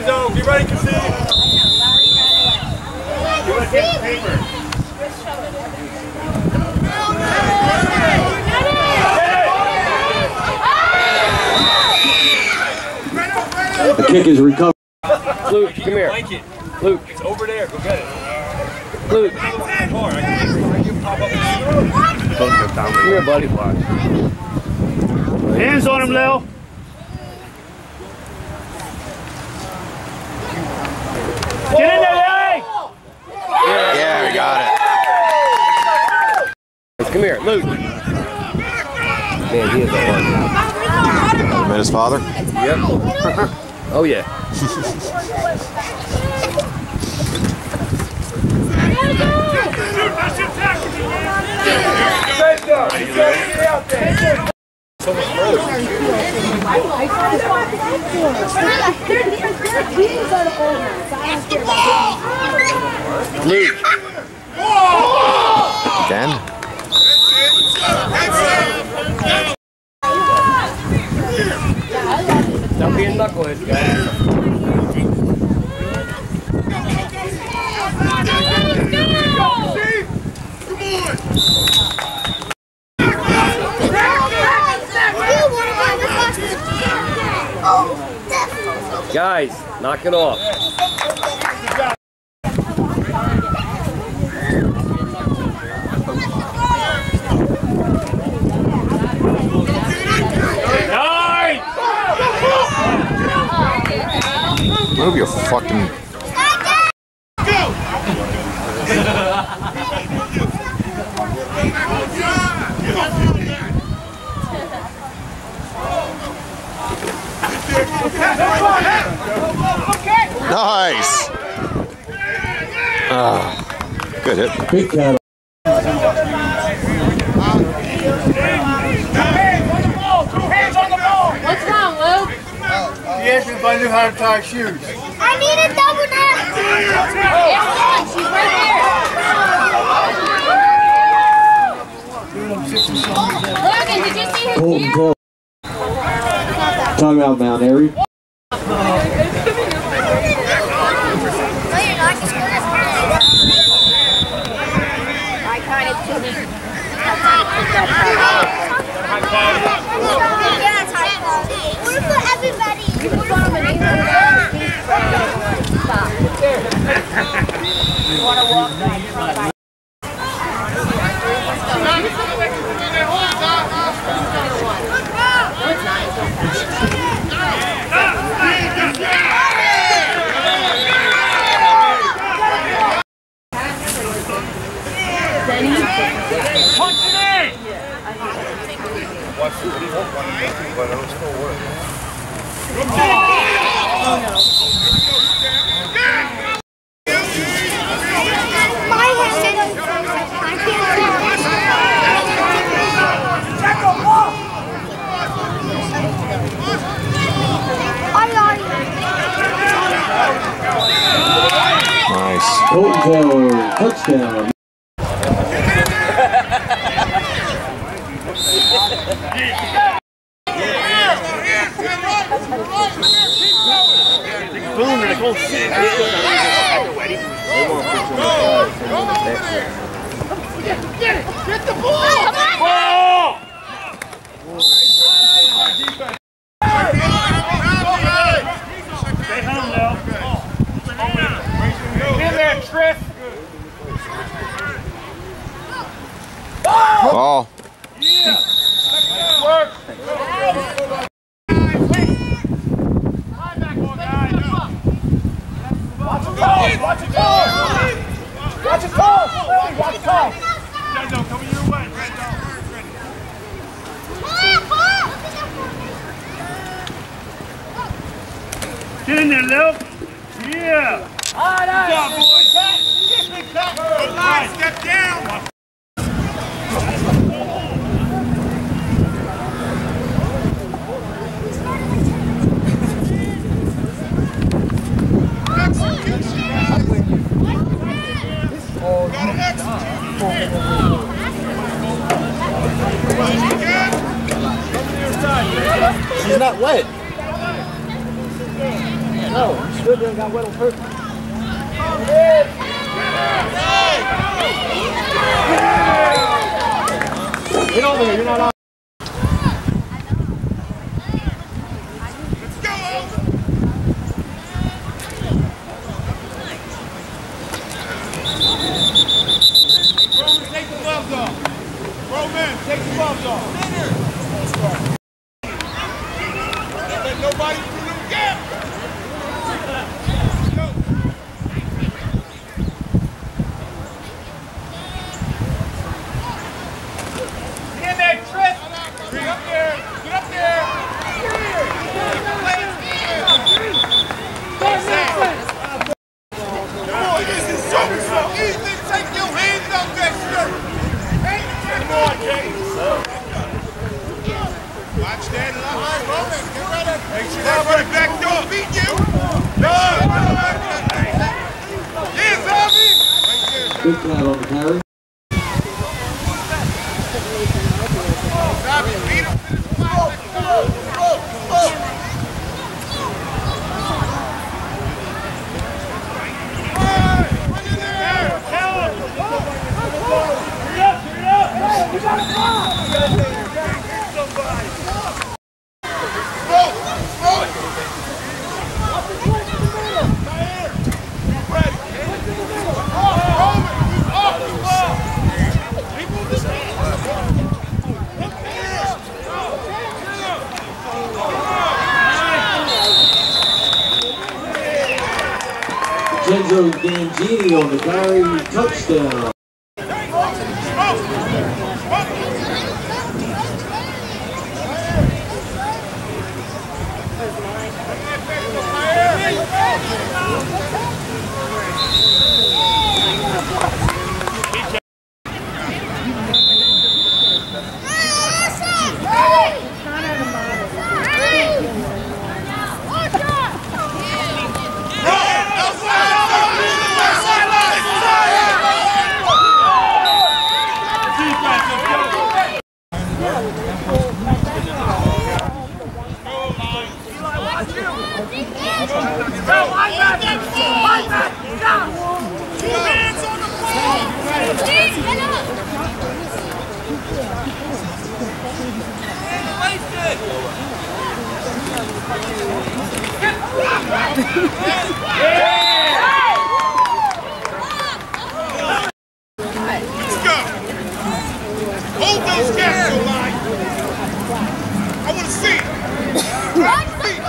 Enzo, get ready, Cassie. You want to get the paper? The kick is recovered. Luke, come here. Luke, It's over there. Go get it. Luke, Car. I can, I can pop up. come here, buddy. Hands on him, Lil. Get in there, Larry! Yeah, we got it. Come here, Luke. Man, he is a hard guy. Met his father? Yep. oh yeah. Luke. Again? Don't be a knucklehead, guys. Guys, knock it off. Nice! Move your fucking. Nice. Ah, good hit. Big cat. What's wrong, Luke? He asked me if I knew how to tie shoes. I need a double nap. Guess what? She's right there. Logan, did you see his Colton gear? Cole. Talking about Mount Airy. You put on the name want to walk back? My head. I can't see. Nice. Colton Taylor. Touchdown. Boom, like, oh shit. Ball! Stay home, Lil. In there. Ball. Work. Watch it toss! Watch it toss! Watch it toss! Watch it toss! Rendo, coming your way. Rendo. Get in there, Lil. Yeah. Good job, boys. Nice. Step down. She's not wet. Get over here, you're not on. Roman, take the gloves off. Roman, take the gloves off let nobody through the gap. Go. Get in there, Trent. Get up there. Get up there. Come on, this is so, so easy. Take your hands off that shirt. Come on, Jay. Watch that line. Roman, get ready. Back beat you. No. There. Big on the carry. Gangini on the carry. Touchdown. Hold those so line. I want to see it. Drive your feet.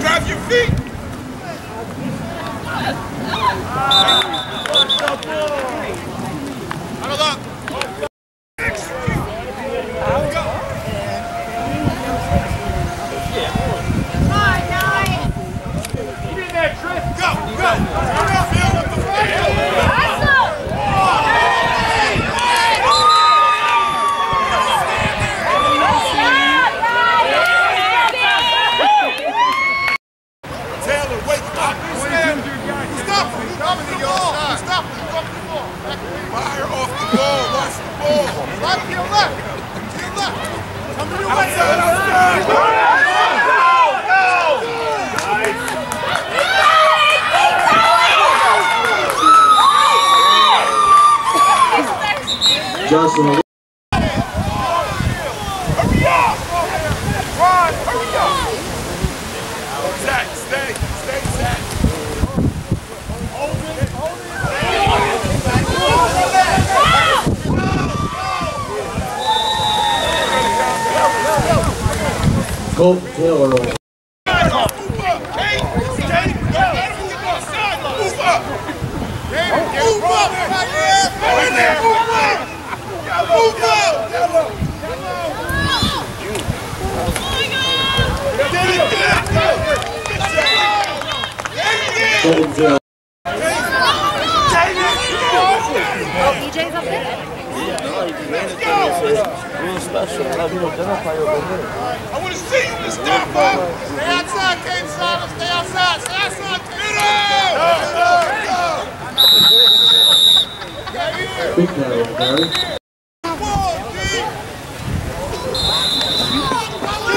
Drive your feet. Huddle up. Get in there, Tris. Go, go. Turn up, Bill, with the field. Taylor, wait, stop. Stand. Stop him. Stop him. Stop him. Stop him. Stop the ball. Fire off the ball. Watch the ball. Right to your left. To your left. Come to your right. Joshua Hurry up. Ron, hurry up. Zach, stay. Stay, Zach. Hold it. Hold it. Go. Him the sideline. Move up. There. It, go. Get it. Colton Taylor. DJ's up. I want to see you in the stop, huh? Stay outside, Kate Simon. Stay outside. Stay outside. Get Big flat on the carry. Come on, D. Get on the ball.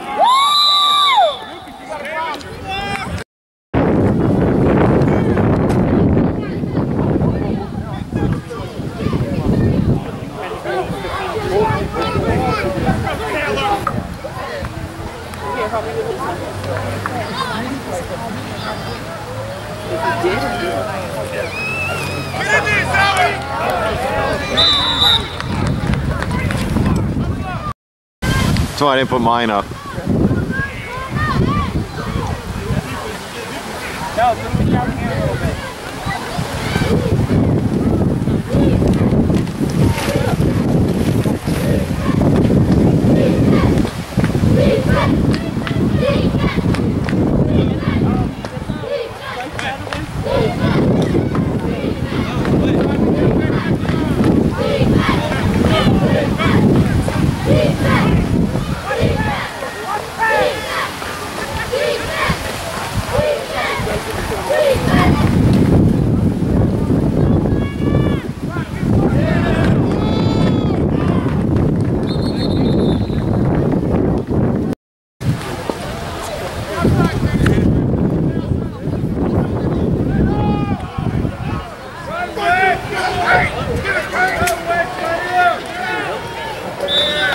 why I didn't put mine up.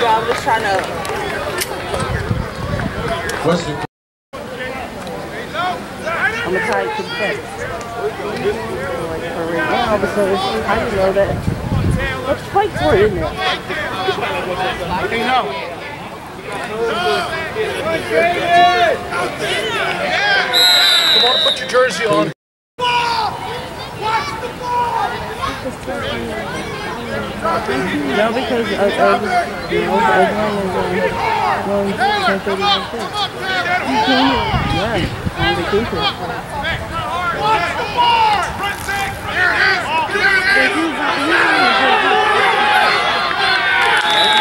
Yeah, I'm just trying to. Question. I'm gonna try to confess. Like for right now, because I didn't know that. Let's fight for it, isn't it? Come on, put your jersey on. No, because uh, uh, you know, as long as um, well, it's 10:30 You came yeah, on the bar! Front six! Here it is! Here it is!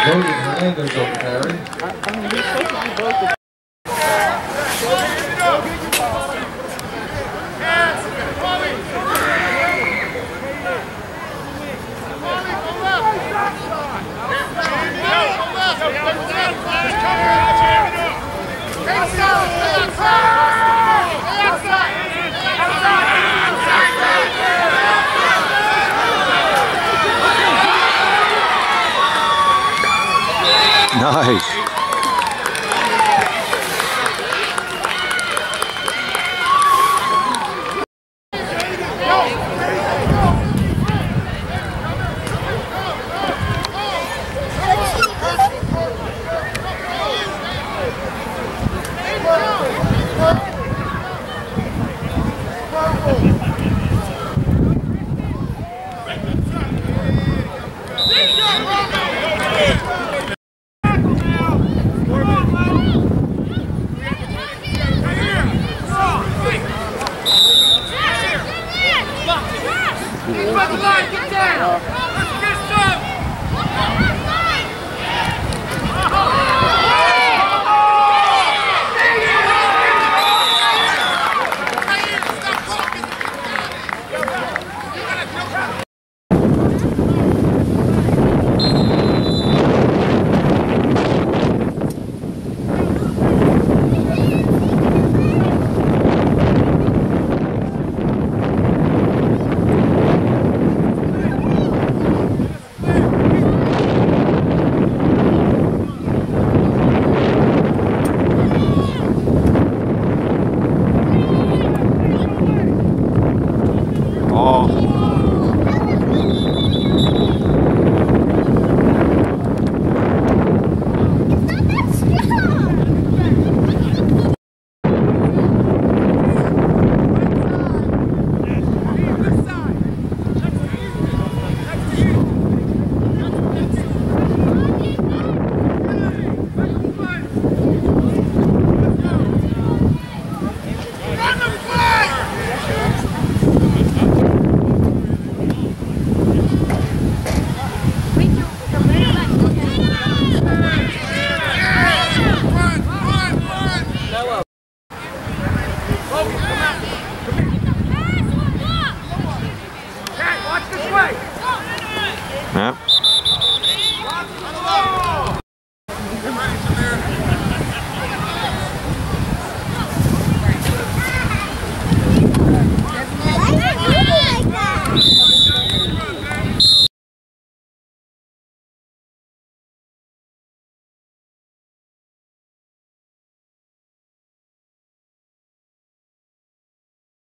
Logan Hernandez over carry. Hands! Molly! Molly, go left! Jamie, go left! Go left! Just cover it, Jamie! Stay outside! Stay outside! Stay outside! Outside! Nice. Get down!